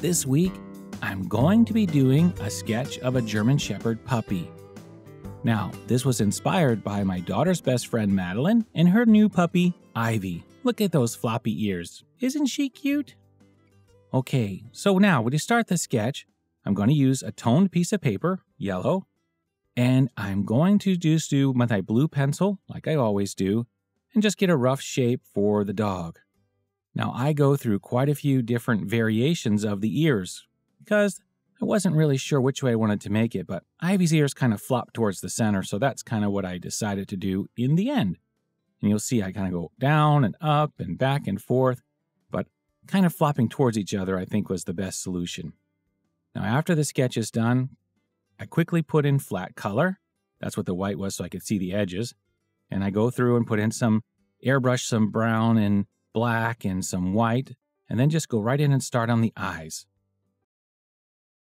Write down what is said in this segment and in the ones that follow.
This week, I'm going to be doing a sketch of a German Shepherd puppy. Now, this was inspired by my daughter's best friend Madeline and her new puppy, Ivy. Look at those floppy ears. Isn't she cute? Okay, so now we to start the sketch, I'm going to use a toned piece of paper, yellow, and I'm going to just do my blue pencil, like I always do, and just get a rough shape for the dog. Now, I go through quite a few different variations of the ears because I wasn't really sure which way I wanted to make it, but Ivy's ears kind of flop towards the center, so that's kind of what I decided to do in the end. And you'll see I kind of go down and up and back and forth, but kind of flopping towards each other, I think was the best solution. Now, after the sketch is done, I quickly put in flat color. That's what the white was so I could see the edges. And I go through and put in some airbrush, some brown and black and some white, and then just go right in and start on the eyes.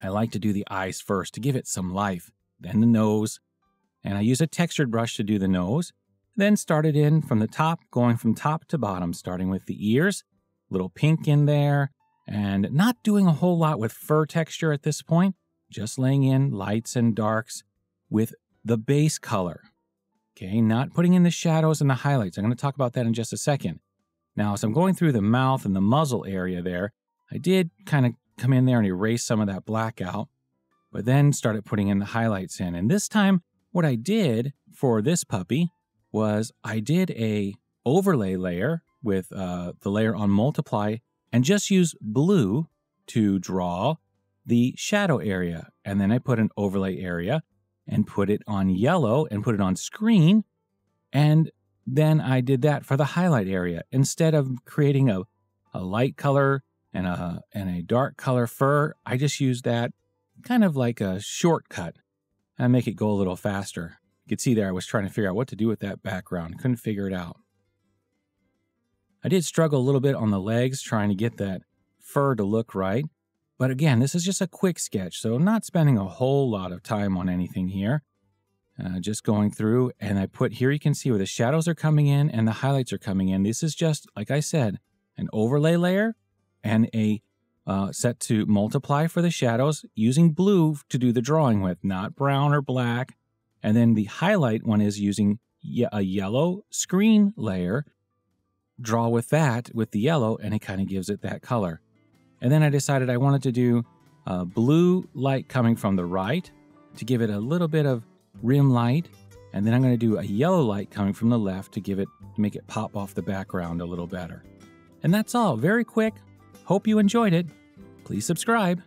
I like to do the eyes first to give it some life, then the nose, and I use a textured brush to do the nose, then start it in from the top, going from top to bottom, starting with the ears, little pink in there, and not doing a whole lot with fur texture at this point, just laying in lights and darks with the base color. Okay, not putting in the shadows and the highlights. I'm going to talk about that in just a second. Now, as I'm going through the mouth and the muzzle area there, I did kind of come in there and erase some of that black out, but then started putting in the highlights in. And this time, what I did for this puppy was I did a overlay layer with uh, the layer on multiply and just use blue to draw the shadow area. And then I put an overlay area and put it on yellow and put it on screen. And then I did that for the highlight area. Instead of creating a, a light color and a, and a dark color fur, I just used that kind of like a shortcut and make it go a little faster. You could see there I was trying to figure out what to do with that background. Couldn't figure it out. I did struggle a little bit on the legs trying to get that fur to look right. But again, this is just a quick sketch, so I'm not spending a whole lot of time on anything here. Uh, just going through and I put here you can see where the shadows are coming in and the highlights are coming in. This is just, like I said, an overlay layer and a uh, set to multiply for the shadows using blue to do the drawing with, not brown or black. And then the highlight one is using a yellow screen layer. Draw with that with the yellow and it kind of gives it that color. And then I decided I wanted to do a blue light coming from the right to give it a little bit of rim light. And then I'm going to do a yellow light coming from the left to give it, to make it pop off the background a little better. And that's all, very quick. Hope you enjoyed it. Please subscribe.